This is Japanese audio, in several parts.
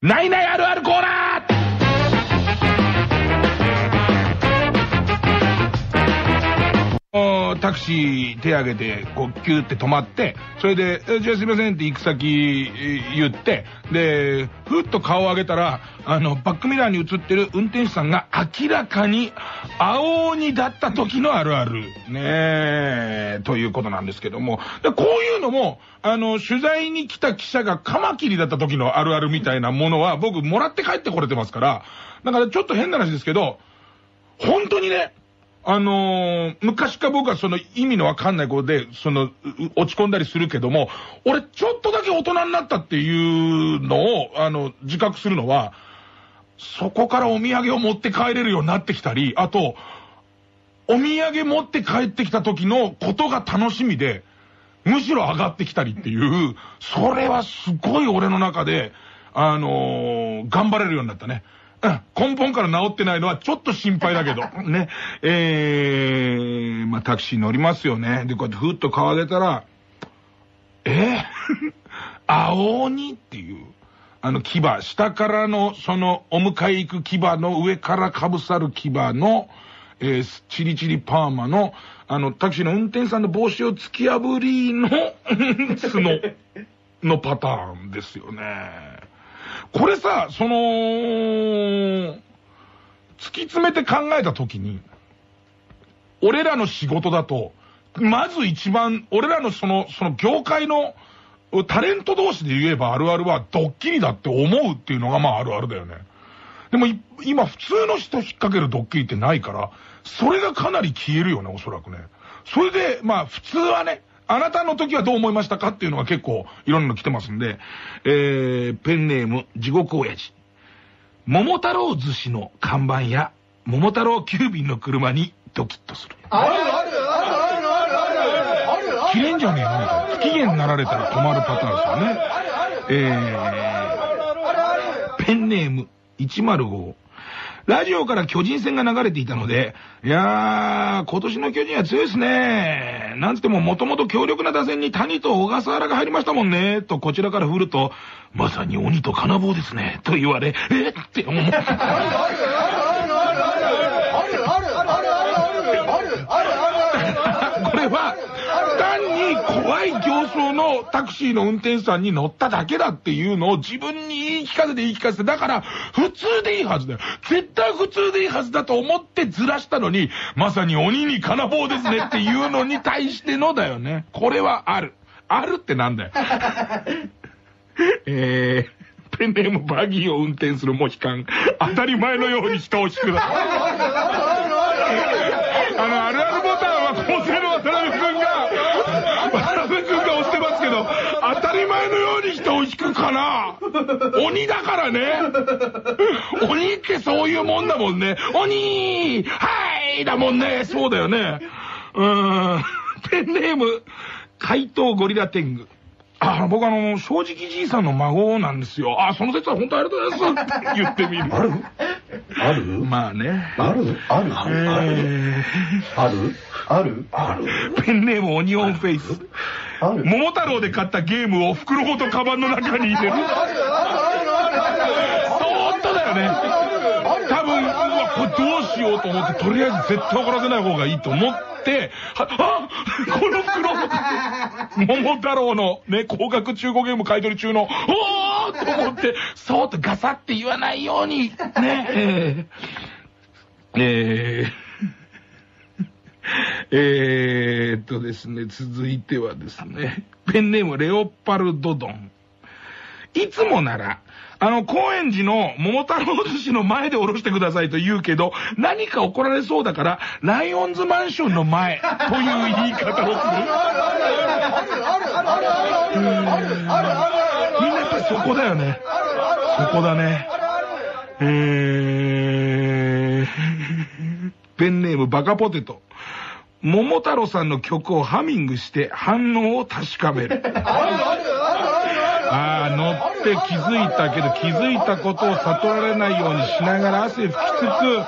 ないないあるあるコーナータクシー手挙げて、こう、キューって止まって、それで、じゃあすいませんって行く先言って、で、ふっと顔を上げたら、あの、バックミラーに映ってる運転手さんが明らかに青鬼だった時のあるある。ねえ、ということなんですけども。でこういうのも、あの、取材に来た記者がカマキリだった時のあるあるみたいなものは、僕もらって帰ってこれてますから、だからちょっと変な話ですけど、本当にね、あのー昔から僕はその意味のわかんないことで、その、落ち込んだりするけども、俺ちょっとだけ大人になったっていうのを、あの、自覚するのは、そこからお土産を持って帰れるようになってきたり、あと、お土産持って帰ってきた時のことが楽しみで、むしろ上がってきたりっていう、それはすごい俺の中で、あのー頑張れるようになったね。根本から治ってないのはちょっと心配だけど、ね。えー、まあ、タクシー乗りますよね。で、こうやってふっと顔上げたら、えー、青鬼っていう、あの牙、下からの、その、お迎え行く牙の上からかぶさる牙の、えー、チリチリパーマの、あの、タクシーの運転手さんの帽子を突き破りの、角のパターンですよね。これさ、その、突き詰めて考えたときに、俺らの仕事だと、まず一番、俺らのその、その業界の、タレント同士で言えばあるあるはドッキリだって思うっていうのがまああるあるだよね。でも今普通の人引っ掛けるドッキリってないから、それがかなり消えるよね、おそらくね。それで、まあ普通はね、あなたの時はどう思いましたかっていうのが結構いろんなの来てますんで、えー、ペンネーム、地獄親父。桃太郎寿司の看板や、桃太郎急便の車にドキッとする。あるあるあるあるあるあるあるある切れんじゃねえの。不機嫌になられたら止まるパターンですよね。えー、ペンネーム105。ラジオから巨人戦が流れていたので、いやー、今年の巨人は強いですね。なんつってももともと強力な打線に谷と小笠原が入りましたもんね。とこちらから振ると、まさに鬼と金棒ですね。と言われ、えっ？て思った。これは、単に怖い形相のタクシーの運転手さんに乗っただけだっていうのを自分に言い聞かせて言い聞かせて、だから普通でいいはずだよ。絶対普通でいいはずだと思ってずらしたのに、まさに鬼に金棒ですねっていうのに対してのだよね。これはある。あるってなんだよ。えー、ペンネームバギーを運転するモヒカン。当たり前のように人を引くだ。あの、あるあるボタンは、構成の渡辺くんが、渡辺くんが押してますけど、当たり前のように人を引くかな？鬼だからね。鬼ってそういうもんだもんね。鬼はいだもんね。そうだよね。うーん。ペンネーム、怪盗ゴリラ天狗。あ、僕あの、正直じいさんの孫なんですよ。あ、その説は本当ありがとうございますって言ってみる。ある？ある？まあね。ある？ある？ある？えある？ある？ある？ー、ペンネームオニオンフェイス。桃太郎で買ったゲームを袋ごとカバンの中に入れる。そーっとだよね。多分、うわ、これどうしようと思って、とりあえず絶対怒らせない方がいいと思って、は、あこの袋、桃太郎のね、高額中古ゲーム買い取り中の、おーと思って、そーっとガサって言わないように、ね、えー、えー、えーっとですね、続いてはですね、ペンネームレオパルドドン。いつもなら、あの、高円寺の桃太郎寿司の前でおろしてくださいと言うけど、何か怒られそうだから、ライオンズマンションの前という言い方をする。みんなやっぱりそこだよね。そこだね。えー、ペンネームバカポテト。桃太郎さんの曲をハミングして反応を確かめる。ああ、乗って気づいたけど気づいたことを悟られないようにしながら汗拭きつつ、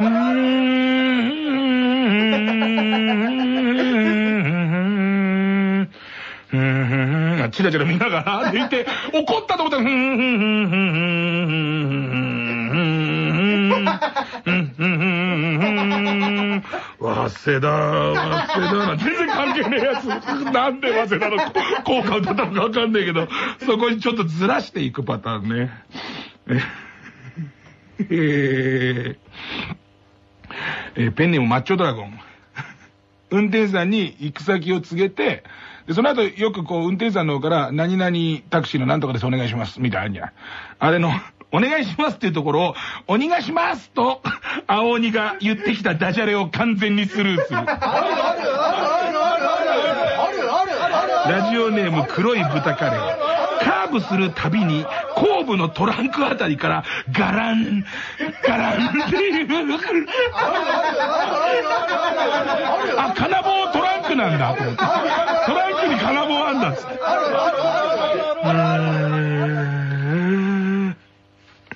うーん、うーん、チラチラ見ながら歩いて、怒ったと思ったら、ふんふんふんふんふんうん、うん、うん、うん、うん、早稲田、早稲田な、全然関係ねえやつ。なんで早稲田の効果歌ったのかわかんないけど、そこにちょっとずらしていくパターンね。えーえーペンネームマッチョドラゴン。運転手さんに行く先を告げて、で、その後よくこう運転手さんの方から何々タクシーのなんとかですお願いしますみたいなのあるじゃん。あれの、お願いしますっていうところを、お願いしますと、青鬼が言ってきたダジャレを完全にスルーする。ラジオネーム黒い豚カレー。カーブするたびに後部のトランクあたりからガラン、ガランっていう。あ、金棒トランクなんだ。トランクに金棒あんだっつって。う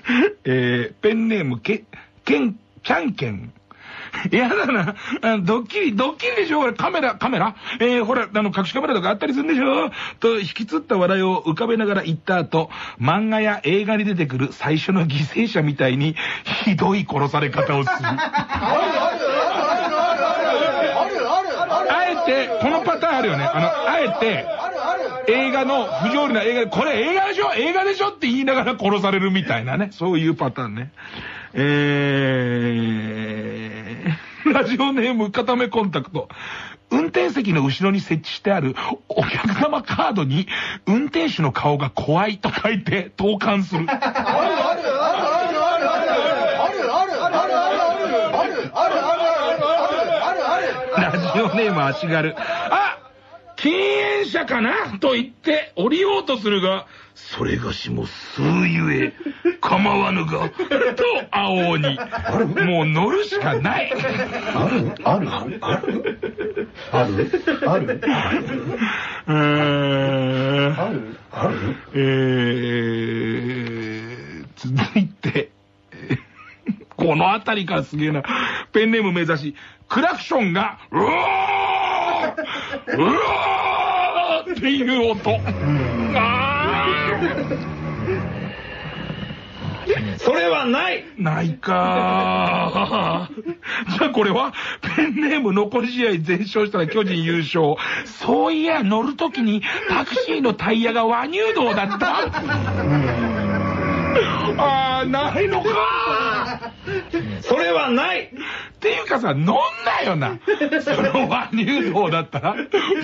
ーんえー、ペンネームけ、けん、キャンケン。やだな。あドッキリ、ドッキリでしょ？これカメラ、カメラ？えー、ほら、あの、隠しカメラとかあったりするんでしょ？と、引きつった笑いを浮かべながら言った後、漫画や映画に出てくる最初の犠牲者みたいに、ひどい殺され方をする。あえて、このパターンあるよね。あの、あえて、映画の、不条理な映画で、これ映画でしょ映画でしょって言いながら殺されるみたいなね。そういうパターンね。えー、ラジオネーム固めコンタクト。運転席の後ろに設置してあるお客様カードに、運転手の顔が怖いと書いて投函する。ラジオネーム足軽。あ禁煙車かな？と言って降りようとするが、それがしも数ゆえ、構わぬが、と青鬼。もう乗るしかない。ある？ある？ある？ある？ある？ある？うーんある？ある？えー、続いて、え ーこの辺りからすげえな。ペンネーム目指し、クラクションが、うおー！うおーっていう音。それはないないかー。じゃあこれは、ペンネーム残り試合全勝したら巨人優勝。そういや、乗るときにタクシーのタイヤが和乳道だった。あー、ないのかそれはないっていうかさ、乗んなよな。その和乳道だったら。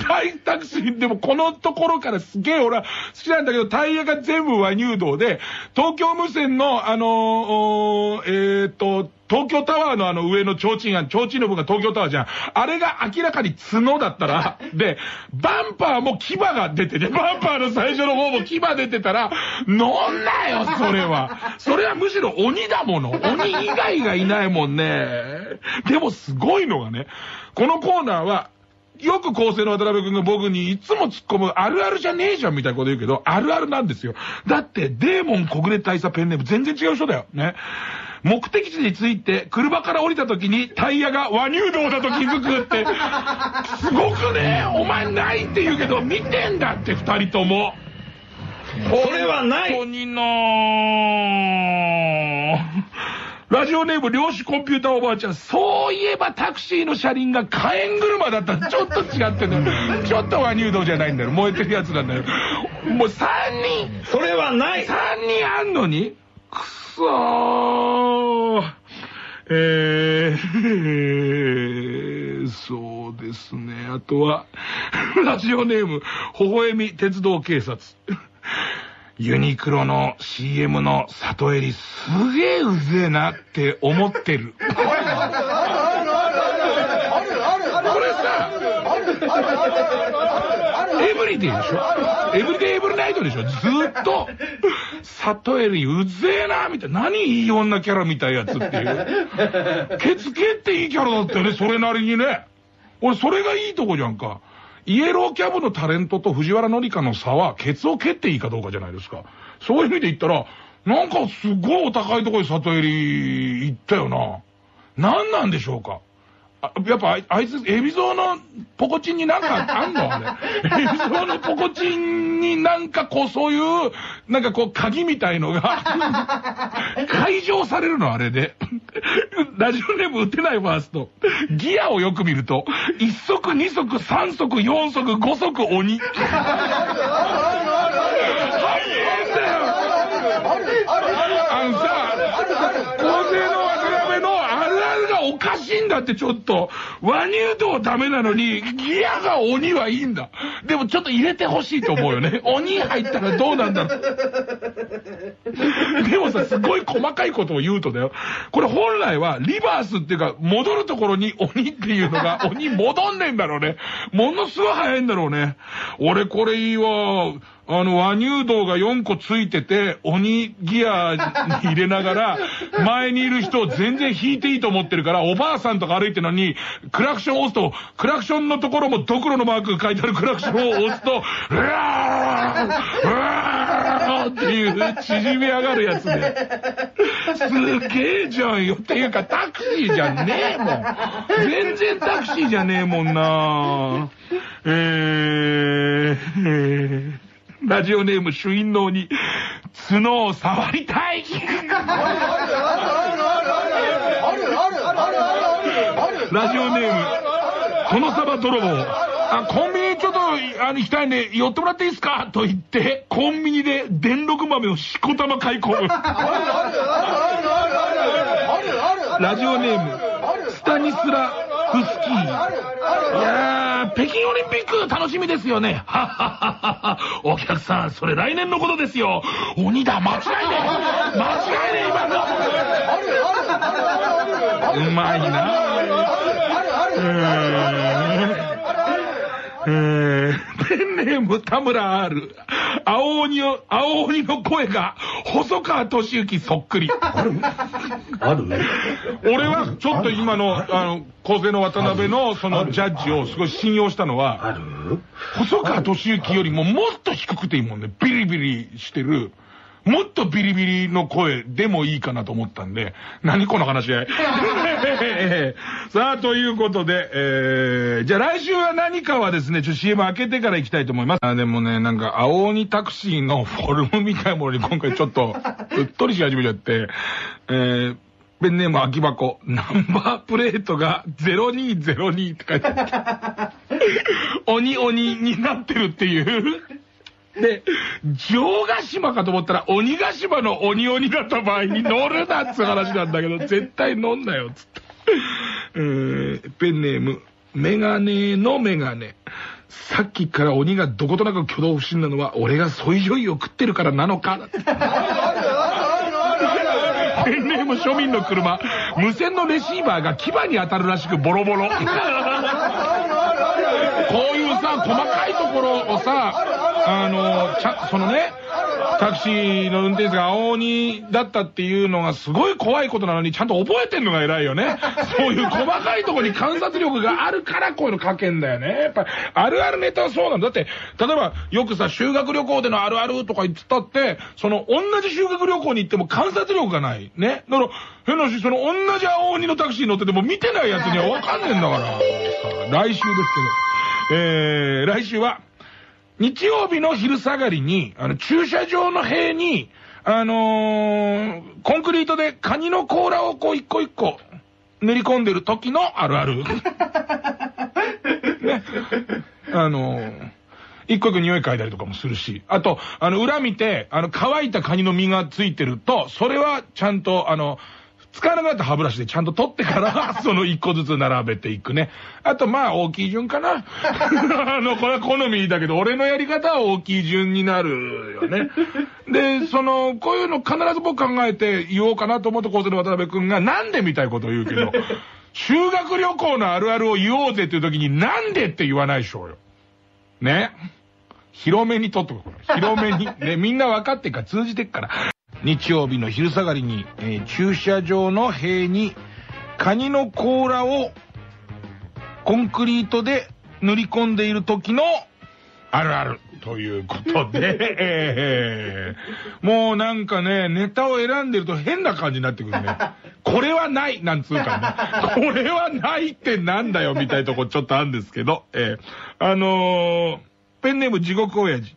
タイタクシーでもこのところからすげえ俺は好きなんだけど、タイヤが全部和乳道で、東京無線のあの、ーえーっと、東京タワーのあの上の提灯が、提灯の部分が東京タワーじゃん。あれが明らかに角だったら、で、バンパーも牙が出てて、バンパーの最初の方も牙出てたら、乗んなよ、それは。それはむしろ鬼だもの。鬼以外がいないもんね。でもすごいのがね、このコーナーは、よく構成の渡辺くんが僕にいつも突っ込むあるあるじゃねえじゃんみたいなこと言うけど、あるあるなんですよ。だって、デーモン小暮大佐ペンネーム全然違う人だよ。ね。目的地に着いて、車から降りた時にタイヤが和乳道だと気づくって、すごくねお前ないって言うけど、見てんだって二人とも。それはない本当になぁ。ラジオネーム漁師コンピューターおばあちゃん。そういえばタクシーの車輪が火炎車だったらちょっと違ってんだよ。ちょっとは入道じゃないんだよ。燃えてるやつなんだよ。もう3人。それはない !3 人あんのにくそー。えー、そうですね。あとは、ラジオネーム、微笑み鉄道警察。ユニクロの CM の里襟すげえうぜえなって思ってる。これさ、エブリデイでしょ？エブリデイエブリナイトでしょ？ずっと、里襟うぜえなみたいな。何いい女キャラみたいやつっていう。ケツケっていいキャラだったよね、それなりにね。俺、それがいいとこじゃんか。イエローキャブのタレントと藤原紀香の差は、ケツを蹴っていいかどうかじゃないですか。そういう意味で言ったら、なんかすごいお高いとこに里襟行ったよな。何なんでしょうか？あやっぱあいつ、エビゾウのポコチンになんかあんの？あれ。エビゾウのポコチンになんかこうそういう、なんかこう鍵みたいのが、解錠されるの？あれで。ラジオネーム打てないファースト。ギアをよく見ると、1足、2足、3足、4足、5足鬼。大変だよあのさ、構成の渡辺のあるあるがおかしいんだってちょっと。和乳道ダメなのに、ギアが鬼はいいんだ。でもちょっと入れてほしいと思うよね。鬼入ったらどうなんだろう。でもさ、すごい細かいことを言うとだよ。これ本来はリバースっていうか、戻るところに鬼っていうのが、鬼戻んねえんだろうね。ものすごい早いんだろうね。俺これいいわ。あの、和乳道が4個ついてて、鬼ギアに入れながら、前にいる人を全然引いていいと思ってるから、おばあさんとか歩いてるのに、クラクションを押すと、クラクションのところもドクロのマークが書いてあるクラクションを押すと、うわーうわーっていう縮み上がるやつで。すげえじゃんよ。っていうか、タクシーじゃねえもん。全然タクシーじゃねえもんなえー、えーラジオネーム主因能に角を触りたい。ラジオネーム、このサバ泥棒。あ、コンビニちょっと、あの、行きたいんで、寄ってもらっていいですか？と言って、コンビニで電力豆をしこたま買い込む。ラジオネーム、スタニスラ・フスキー。いやー、北京オリンピック楽しみですよね。はっはっはっは。お客さん、それ来年のことですよ。鬼だ、間違いねえ。間違いねえ、今の。うまいな。えー、ペンネーム田村 R。青鬼の、青鬼の声が、細川俊之そっくり。ある？ある？俺は、ちょっと今の、あの、構成の渡辺の、その、ジャッジをすごい信用したのは、細川俊之よりももっと低くていいもんね。ビリビリしてる。もっとビリビリの声でもいいかなと思ったんで、何この話し合い。さあ、ということで、えー、じゃあ来週は何かはですね、ちょっと CM 開けてから行きたいと思います。あでもね、なんか、青鬼タクシーのフォルムみたいなものに今回ちょっと、うっとりし始めちゃって、えー、ペンネーム空き箱。ナンバープレートが0202って書いてある。鬼鬼になってるっていうで、城ヶ島かと思ったら鬼ヶ島の鬼鬼だった場合に乗るなっつう話なんだけど、絶対乗んなよっつって。えー、ペンネーム、メガネのメガネ。さっきから鬼がどことなく挙動不審なのは、俺がソイジョイを食ってるからなのか。ペンネーム庶民の車。無線のレシーバーが牙に当たるらしくボロボロ。こういうさ、細かいところをさ、あの、ちゃ、そのね、タクシーの運転手が青鬼だったっていうのがすごい怖いことなのにちゃんと覚えてんのが偉いよね。そういう細かいとこに観察力があるからこういうの書けんだよね。やっぱあるあるネタはそうなんだ。だって、例えばよくさ、修学旅行でのあるあるとか言ってたって、その同じ修学旅行に行っても観察力がない。ね。だから、変なし、その同じ青鬼のタクシー乗ってても見てないやつにはわかんねえんだから。来週ですけど。えー、来週は、日曜日の昼下がりに、あの、駐車場の塀に、あのー、コンクリートでカニの甲羅をこう一個一個練り込んでる時のあるある。ね。あのー、一個一個匂い嗅いだりとかもするし。あと、あの、裏見て、あの、乾いたカニの身がついてると、それはちゃんと、あの、使わなくなった歯ブラシでちゃんと取ってから、その一個ずつ並べていくね。あと、まあ、大きい順かな。あの、これは好みだけど、俺のやり方は大きい順になるよね。で、その、こういうの必ず僕考えて言おうかなと思って、こうする渡辺くんが、なんでみたいことを言うけど、修学旅行のあるあるを言おうぜっていう時に、なんでって言わないでしょうよ。ね。広めにとっとく。広めに。ね、みんな分かってっから通じてっから。日曜日の昼下がりに、えー、駐車場の塀にカニの甲羅をコンクリートで塗り込んでいる時のあるあるということで、えー、もうなんかね、ネタを選んでると変な感じになってくるね。これはないなんつうかね。これはないってなんだよみたいなとこちょっとあるんですけど、えー、あのー、ペンネーム地獄親父。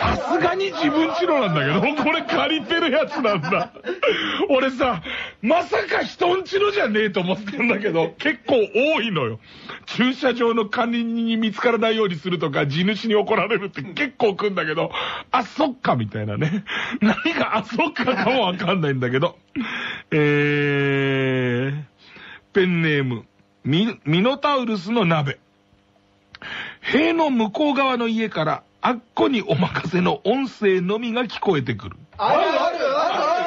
さすがに自分ちのなんだけど、これ借りてるやつなんだ。俺さ、まさか人んちのじゃねえと思ってんだけど、結構多いのよ。駐車場の管理人に見つからないようにするとか、地主に怒られるって結構来んだけど、あ、そっか、みたいなね。何があ、そっかかもわかんないんだけど。えー、ペンネーム、ミミノタウルスの鍋。塀の向こう側の家から、あっこにお任せの音声のみが聞こえてくる。あるあるあるあ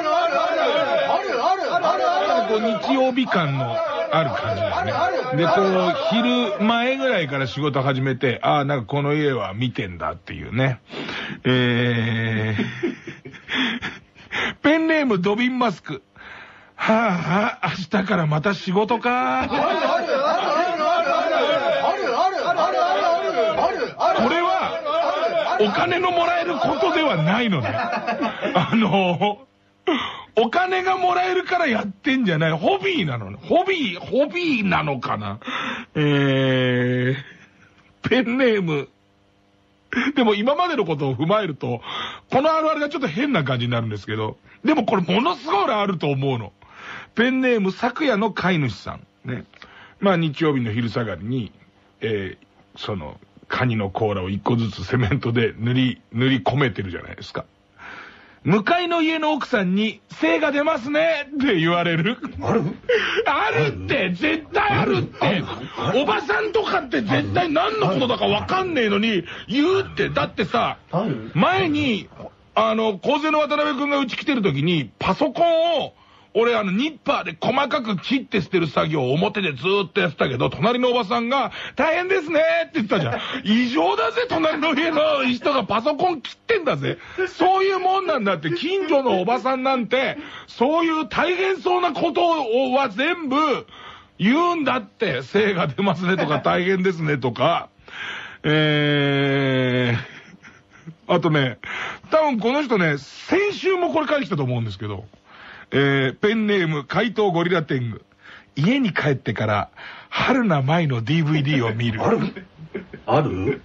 るあるあるあるあるあるあるあるこう日曜日感のある感じですね。で、こう、昼前ぐらいから仕事始めて、ああ、なんかこの家は見てんだっていうね。えー、ペンネームドビンマスク。はあはあ、明日からまた仕事か。これは、お金のもらえることではないのね。あの、お金がもらえるからやってんじゃない。ホビーなのね。ホビー、ホビーなのかな。えー、ペンネーム。でも今までのことを踏まえると、このあるあるがちょっと変な感じになるんですけど、でもこれものすごい俺あると思うの。ペンネーム昨夜の飼い主さん。ね。まあ日曜日の昼下がりに、えー、その、カニの甲羅を一個ずつセメントで塗り、塗り込めてるじゃないですか。向かいの家の奥さんに、精が出ますね。って言われる。ある？あるって絶対あるって。おばさんとかって絶対何のことだかわかんねえのに言うって。だってさ、前に、あの、公然の渡辺くんがうち来てる時に、パソコンを、俺あの、ニッパーで細かく切って捨てる作業を表でずーっとやってたけど、隣のおばさんが、大変ですねって言ってたじゃん。異常だぜ、隣の家の人がパソコン切ってんだぜ。そういうもんなんだって、近所のおばさんなんて、そういう大変そうなことをは全部言うんだって、精が出ますねとか大変ですねとか、えー、あとね、多分この人ね、先週もこれ書いてきたと思うんですけど、えー、ペンネーム、怪盗ゴリラテング。家に帰ってから、春名舞の DVD を見る。ある？ある？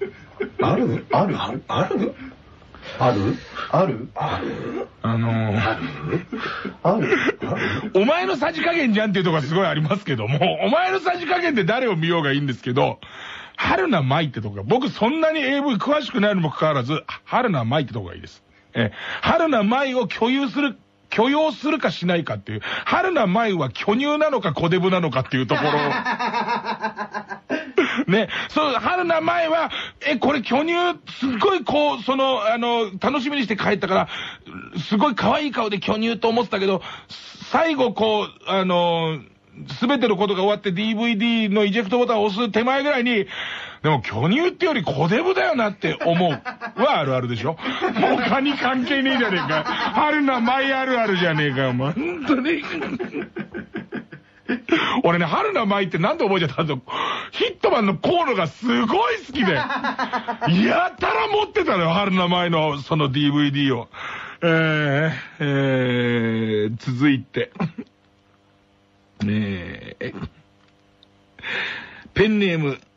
ある？ある？ある？ある？ある？あるある？あのー、ある？お前のさじ加減じゃんっていうところがすごいありますけども、お前のさじ加減で誰を見ようがいいんですけど、春名舞ってとこが、僕そんなに AV 詳しくないのもかかわらず、春名舞ってとこがいいです。え、春名舞を共有する、許容するかしないかっていう、春名舞は巨乳なのか小デブなのかっていうところ。を、ね、そう、春名前は、え、これ巨乳、すっごいこう、その、あの、楽しみにして帰ったから、すごい可愛い顔で巨乳と思ってたけど、最後こう、あの、すべてのことが終わって DVD のイジェクトボタンを押す手前ぐらいに、でも巨乳ってより小デブだよなって思う。はあるあるでしょ？他に関係ねえじゃねえか。春名前あるあるじゃねえか、お前。本当に。俺ね、春名舞ってなんで覚えちゃったんだヒットマンのコールがすごい好きで、やたら持ってたのよ、春名舞のその DVD を。えー、えー、続いて。ねえ。ペンネーム、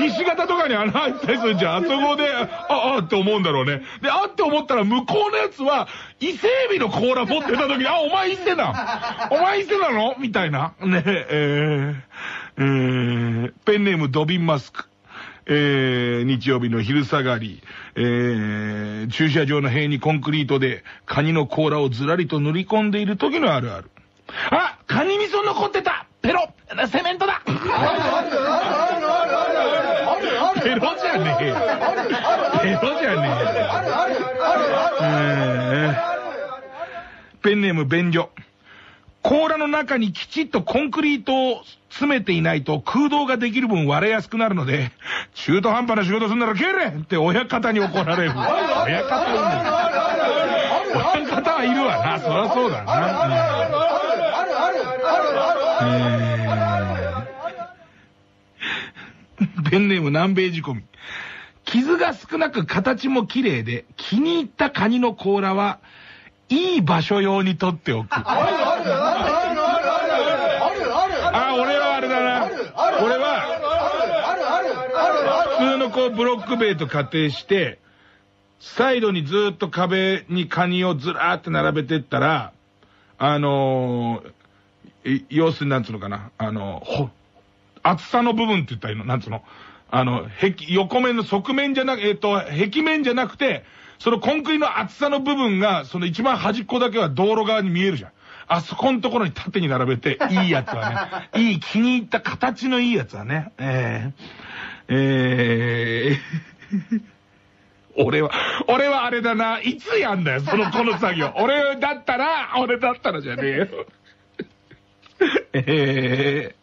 ひし形とかに穴開いたりするじゃん。あそこで、あ、あって思うんだろうね。で、あって思ったら向こうのやつは、伊勢海老の甲羅持ってた時に、あ、お前伊勢だお前伊勢なの？みたいな。ねえー、えー、ペンネームドビンマスク。えー、日曜日の昼下がり、えー、駐車場の塀にコンクリートでカニの甲羅をずらりと塗り込んでいる時のあるある。あカニ味噌残ってたペロセメントだペロじゃねえよ。ペロじゃねえよ。えーペンネーム便所。甲羅の中にきちっとコンクリートを詰めていないと空洞ができる分割れやすくなるので、中途半端な仕事すんなら帰れって親方に怒られる。親方親方はいるわな。そりゃそうだな。えー、ペンネーム南米仕込み。傷が少なく形も綺麗で気に入ったカニの甲羅は、いい場所用に取っておく。あ、俺はあれだな。俺は、普通のこうブロック塀と仮定して、サイドにずっと壁にカニをずらーって並べてったら、あのー、要するになんつうのかな、あのー、ほ、厚さの部分って言ったらいいのなんつうのあの、壁、横面の側面じゃなく、えっ、ー、と、壁面じゃなくて、そのコンクリの厚さの部分が、その一番端っこだけは道路側に見えるじゃん。あそこのところに縦に並べて、いいやつはね、いい気に入った形のいいやつはね、えー、えー、俺は、俺はあれだな、いつやんだよ、その、この作業。俺だったら、俺だったらじゃねえよ。えー、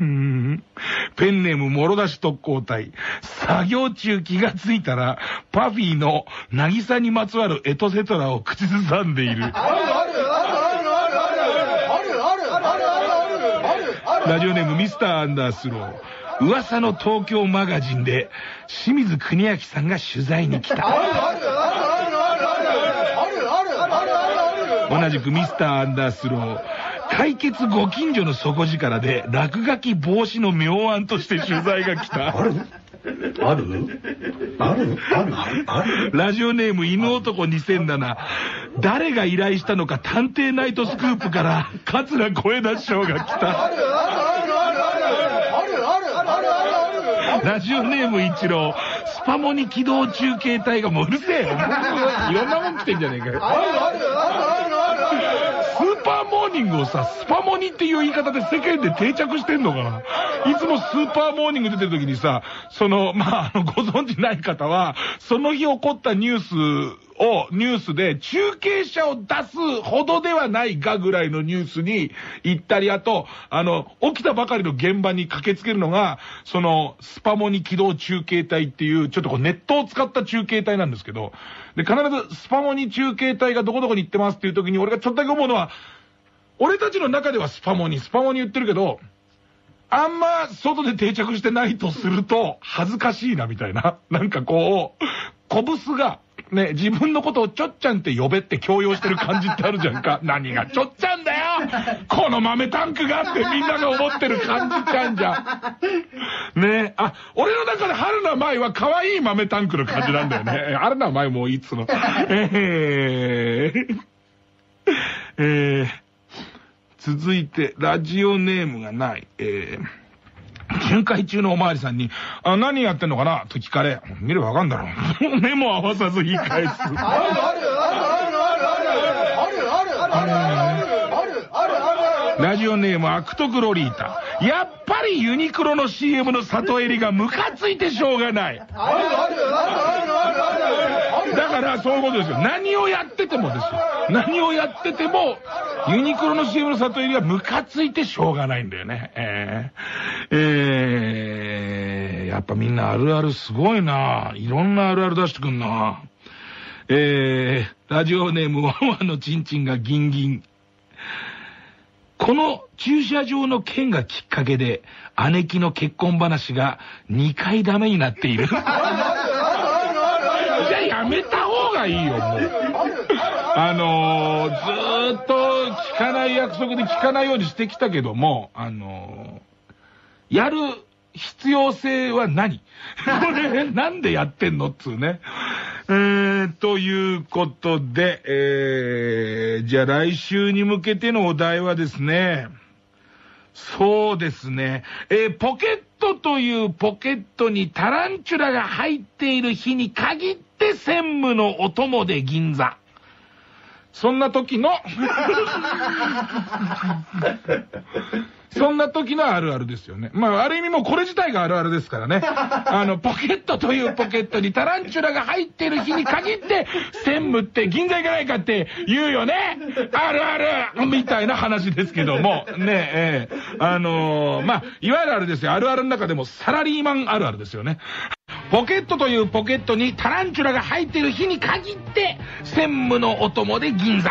うん。ペンネームもろ出し特攻隊。作業中気がついたら、パフィーの渚にまつわるエトセトラを口ずさんでいる。あるあるあるあるあるあるあるあるラジオネームミスターアンダースロー。噂の東京マガジンで清水国明さんが取材に来た。同じくミスターアンダースロー。解決ご近所の底力で落書き防止の妙案として取材が来た。ある？ある？ある？ある？ある？ラジオネーム犬男2007。誰が依頼したのか探偵ナイトスクープから桂声出し賞が来た。ラジオネーム一郎。スパモニ機動中継隊がもううる？せえよ。いろんなもん来てんじゃねえかよ。パーモーニングをさ、スパモニっていう言い方で世間で定着してんのかな？いつもスーパーモーニング出てる時にさ、その、まあ、あの、ご存知ない方は、その日起こったニュースを、ニュースで中継者を出すほどではないがぐらいのニュースに行ったり、あと、あの、起きたばかりの現場に駆けつけるのが、その、スパモニ起動中継隊っていう、ちょっとこうネットを使った中継隊なんですけど、で、必ずスパモニ中継隊がどこどこに行ってますっていう時に、俺がちょっとだけ思うのは、俺たちの中ではスパモに、スパモに言ってるけど、あんま外で定着してないとすると恥ずかしいなみたいな。なんかこう、コブスが、ね、自分のことをちょっちゃんって呼べって強要してる感じってあるじゃんか。何がちょっちゃんだよこの豆タンクがってみんなが思ってる感じちゃんじゃん。ねあ、俺の中で春菜舞は可愛い豆タンクの感じなんだよね。春菜舞もういいっつの。えー、えー続いて、ラジオネームがない、えー、巡回中のおまわりさんに、あ、何やってんのかな？と聞かれ、見ればわかんだろう。目も合わさず言い返す。あるあるあるラジオネーム悪徳ロリータ。やっぱりユニクロの CM の里襟がムカついてしょうがない。あるあるあるあるだからそういうことですよ。何をやっててもですよ。何をやってても、ユニクロの CM の里入りはムカついてしょうがないんだよね。えー、えー、やっぱみんなあるあるすごいないろんなあるある出してくんなえー、ラジオネームワンワンのチンチンがギンギン。この駐車場の件がきっかけで、姉貴の結婚話が2回ダメになっている。めた方がいいよ、もう。あのー、ずっと聞かない約束で聞かないようにしてきたけども、あのー、やる必要性は何？これ、なんでやってんのっつうね。えー、ということで、えー、じゃあ来週に向けてのお題はですね、そうですね、えー、ポケットというポケットにタランチュラが入っている日に限って専務のお供で銀座。そんな時のそんな時のあるあるですよね。まあ、ある意味もうこれ自体があるあるですからね。あの、ポケットというポケットにタランチュラが入ってる日に限って、専務って銀座行かないかって言うよね。あるあるみたいな話ですけども、ねえ、えあのー、まあ、いわゆるあれですよ。あるあるの中でもサラリーマンあるあるですよね。ポケットというポケットにタランチュラが入ってる日に限って、専務のお供で銀座。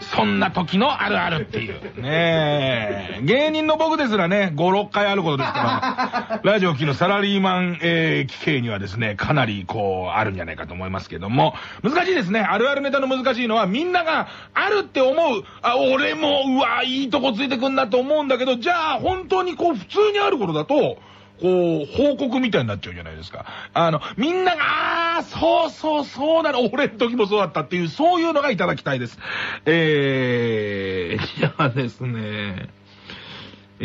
そんな時のあるあるっていう。ねえ。芸人の僕ですらね、5、6回あることですから、ラジオ機のサラリーマン、えー、奇形にはですね、かなりこう、あるんじゃないかと思いますけども、難しいですね。あるあるネタの難しいのは、みんながあるって思う、あ、俺も、うわ、いいとこついてくんなと思うんだけど、じゃあ、本当にこう、普通にあることだと、こう、報告みたいになっちゃうじゃないですか。あの、みんなが、ああ、そうそうそうなの、俺の時もそうだったっていう、そういうのがいただきたいです。えー、じゃあですね、え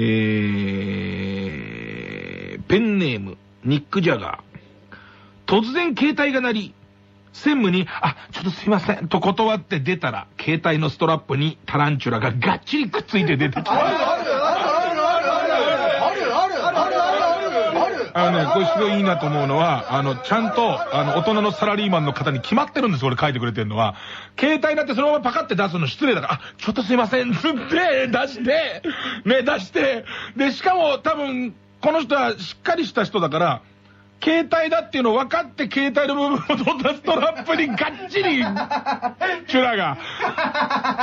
ー、ペンネーム、ニック・ジャガー。突然携帯が鳴り、専務に、あ、ちょっとすいません、と断って出たら、携帯のストラップにタランチュラががっちりくっついて出てきた。あのね、これすごいいいなと思うのは、あの、ちゃんと、あの、大人のサラリーマンの方に決まってるんです、これ書いてくれてるのは。携帯だってそのままパカって出すの失礼だから、あ、ちょっとすいません、つって出して、ね、出して、で、しかも多分、この人はしっかりした人だから、携帯だっていうのを分かって携帯の部分を取ったストラップにがっちり、チュラが、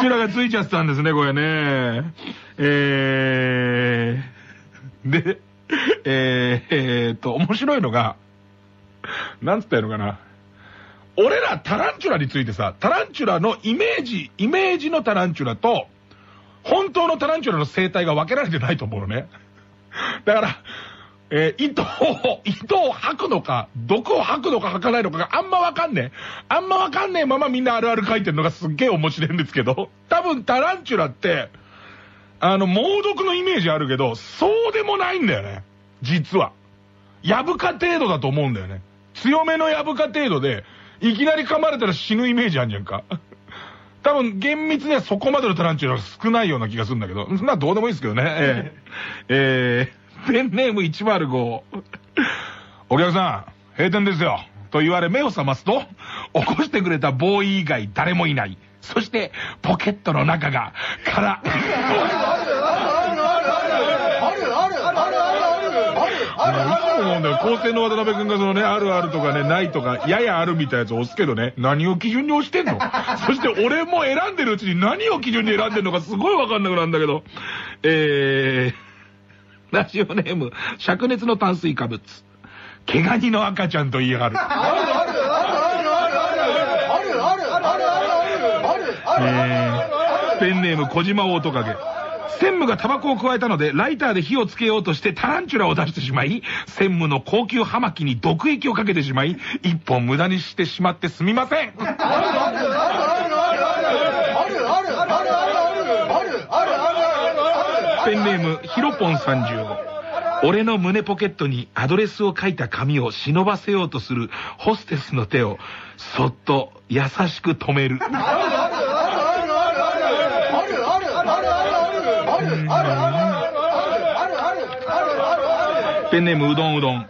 チュラがついちゃってたんですね、これね。えー、で、えー、っと、面白いのが、なんつったのかな。俺らタランチュラについてさ、タランチュラのイメージ、イメージのタランチュラと、本当のタランチュラの生態が分けられてないと思うのね。だから、えー、糸を、糸を吐くのか、毒を吐くのか吐かないのかがあんまわかんねえ。あんまわかんねえままみんなあるある書いてるのがすっげえ面白いんですけど、多分タランチュラって、あの、猛毒のイメージあるけど、そうでもないんだよね。実は。やぶか程度だと思うんだよね。強めのやぶか程度で、いきなり噛まれたら死ぬイメージあんじゃんか。多分、厳密にはそこまでのタランチュラは少ないような気がするんだけど、まあどうでもいいですけどね。えー、えー、ペンネーム105。お客さん、閉店ですよ。と言われ目を覚ますと、起こしてくれたボーイ以外誰もいない。そして、ポケットの中が、から。もうね、あるの渡辺るがそのね、あるあるとかね、ないとか、ややあるみたいなやつ押すけどね、何を基準に押してんのそして俺も選んでるうちに何を基準に選んでるのかすごいわかんなくなるんだけど、えー、ラジオネーム、灼熱の炭水化物。毛ガニの赤ちゃんと言い張る。えー、ペンネーム小島大トカゲ。専務がタバコを加えたので、ライターで火をつけようとしてタランチュラを出してしまい、専務の高級葉巻に毒液をかけてしまい、一本無駄にしてしまってすみません。ペンネーム、ヒロポン35。俺の胸ポケットにアドレスを書いた紙を忍ばせようとするホステスの手を、そっと優しく止める。ペンネームうどんうどん。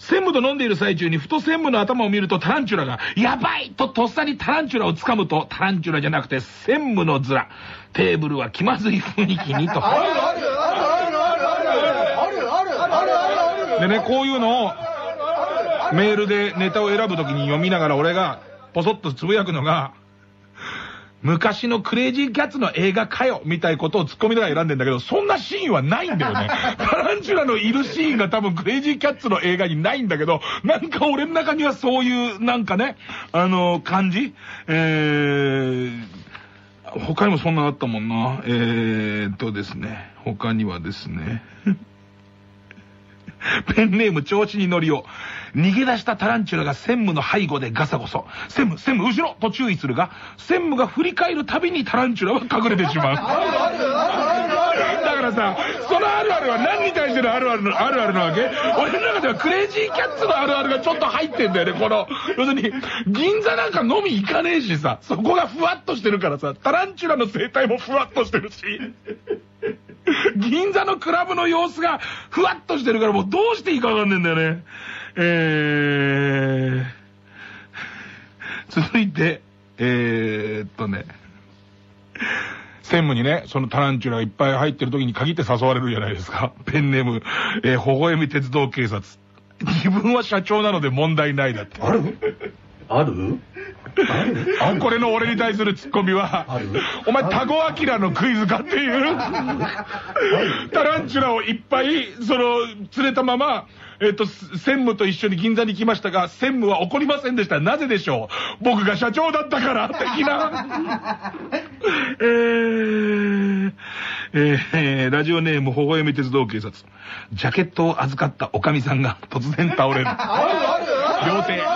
専務と飲んでいる最中にふと専務の頭を見るとタランチュラが、やばいととっさにタランチュラを掴むと、タランチュラじゃなくて専務の面。テーブルは気まずい雰囲気にと。あるあるあるあるあるあるあるあるあるあるでね、こういうのをメールでネタを選ぶときに読みながら俺がポソッとつぶやくのが、昔のクレイジーキャッツの映画かよみたいことを突っ込みながら選んでんだけど、そんなシーンはないんだよね。タランチュラのいるシーンが多分クレイジーキャッツの映画にないんだけど、なんか俺の中にはそういう、なんかね、あの、感じ？えー、他にもそんなあったもんな。えーっとですね、他にはですね、ペンネーム調子に乗りを。逃げ出したタランチュラが専務の背後でガサゴソ。専務、専務、後ろと注意するが、専務が振り返るたびにタランチュラは隠れてしまう。だからさ、そのあるあるは何に対してのあるあるの、あるあるなわけ？俺の中ではクレイジーキャッツのあるあるがちょっと入ってんだよね、この。要するに、銀座なんか飲み行かねえしさ、そこがふわっとしてるからさ、タランチュラの生態もふわっとしてるし。銀座のクラブの様子がふわっとしてるからもうどうしていいかわかんねえんだよね。えー、続いて、えー、っとね、専務にね、そのタランチュラがいっぱい入ってる時に限って誘われるじゃないですか。ペンネーム、えー、微笑み鉄道警察。自分は社長なので問題ないだって。あある？あこれの俺に対するツッコミは、お前、タゴアキラのクイズかっていう、タランチュラをいっぱい、その、連れたまま、えっと、専務と一緒に銀座に来ましたが、専務は怒りませんでした。なぜでしょう？僕が社長だったから、的な。えー、えー、ラジオネーム、微笑み鉄道警察。ジャケットを預かったおかみさんが突然倒れる？ある？ある？両手。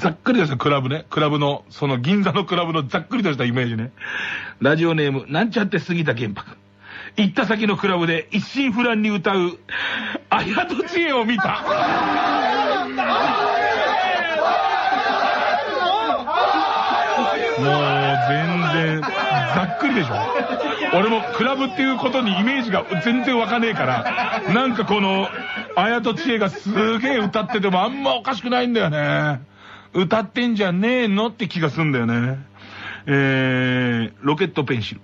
ざっくりとしたクラブね。クラブの、その銀座のクラブのざっくりとしたイメージね。ラジオネーム、なんちゃって杉田玄白。行った先のクラブで一心不乱に歌う、あやと知恵を見た。もう、全然、ざっくりでしょ俺もクラブっていうことにイメージが全然わかねえから、なんかこの、あやと知恵がすげえ歌っててもあんまおかしくないんだよね。歌ってんじゃねえのって気がすんだよね。えー、ロケットペンシル。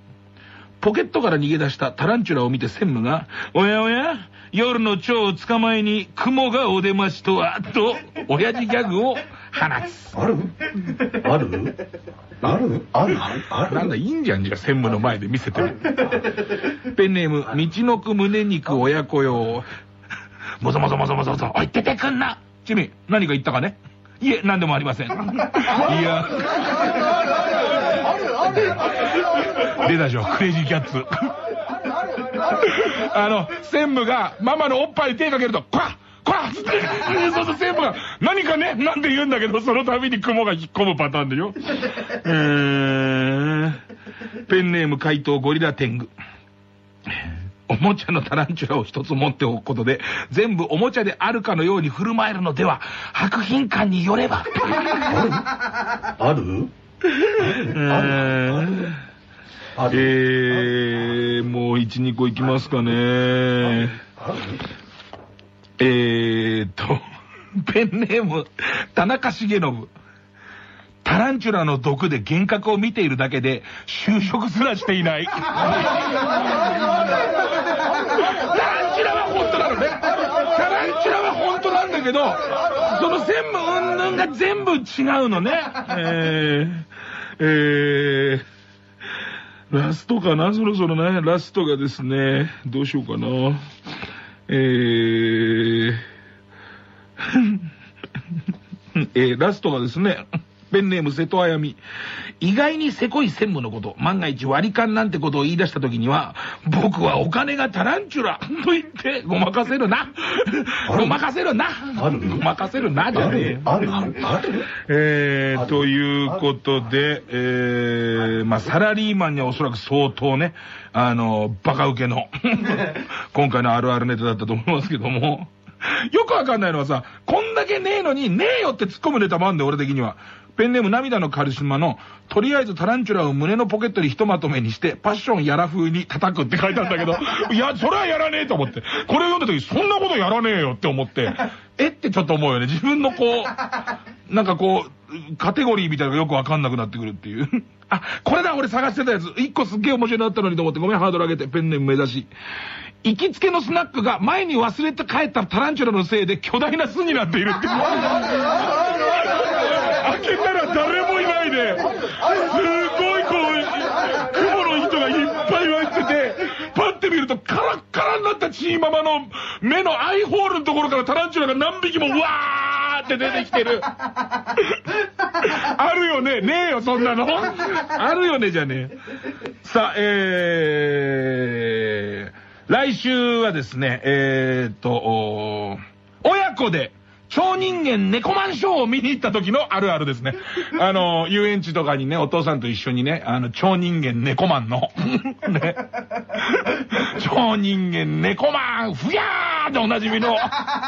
ポケットから逃げ出したタランチュラを見て専務が、おやおや、夜の蝶を捕まえに雲がお出ましとは、と、親父ギャグを放つ。ある？ある？ある？ある？ある？なんだ、いいんじゃん、じゃあ専務の前で見せても。ペンネーム、道のく胸肉親子用。もぞもぞもぞもぞもぞ、おい、出てくんなチミ、何か言ったかね？いえ、何でもありません。いや。出たでしょ、クレイジーキャッツ。あの、専務がママのおっぱいに手かけると、こらこらつって、そうそう、専務が何かね、なんて言うんだけど、その度に雲が引っ込むパターンでよ。えー、ペンネーム怪盗ゴリラ天狗。おもちゃのタランチュラを一つ持っておくことで、全部おもちゃであるかのように振る舞えるのでは、博品館によれば。ある？ある？ある？えー、もう1、2個いきますかね。えーと、ペンネーム、田中重信。タランチュラの毒で幻覚を見ているだけで、就職すらしていない。タランチュラは本当なのね。タランチュラは本当なんだけど、その専務云々が全部違うのね。えー、えー、ラストかな？そろそろね、ラストがですね、どうしようかな。えー、えー、ラストがですね、ペンネーム瀬戸あやみ。意外にせこい専務のこと、万が一割り勘なんてことを言い出した時には、僕はお金がタランチュラと言ってごまかせるな。ごまかせるな。ある？ごまかせるなじゃねえ。ある？ある？ある？えー、ということで、えー、まあ、サラリーマンにはおそらく相当ね、あの、バカ受けの、今回のあるあるネタだったと思いますけども、よくわかんないのはさ、こんだけねえのに、ねえよって突っ込むネタもあんだよ、俺的には。ペンネーム涙のカリスマの、とりあえずタランチュラを胸のポケットにひとまとめにして、パッションやら風に叩くって書いてあるんだけど、いや、それはやらねえと思って。これを読んだ時、そんなことやらねえよって思って、えってちょっと思うよね。自分のこう、なんかこう、カテゴリーみたいなのがよくわかんなくなってくるっていう。あ、これだ、俺探してたやつ。一個すっげえ面白いなったのにと思って、ごめん、ハードル上げて、ペンネーム目指し。行きつけのスナックが前に忘れて帰ったタランチュラのせいで巨大な巣になっているって。けたら誰もいないで、すごいこう、雲の糸がいっぱい湧いてて、パッて見るとカラッカラになったチーママの目のアイホールのところからタランチュラが何匹もわーって出てきてる。あるよねねえよ、そんなの。あるよね、じゃねえ。さあ、えー、来週はですね、えー、っと、親子で、超人間猫マンショーを見に行った時のあるあるですね。あの、遊園地とかにね、お父さんと一緒にね、あの、超人間猫マンの、ね、超人間猫マン、ふやーっておなじみの、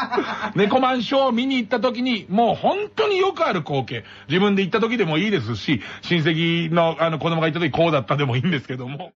猫マンショーを見に行った時に、もう本当によくある光景。自分で行った時でもいいですし、親戚のあの子供が行った時こうだったでもいいんですけども。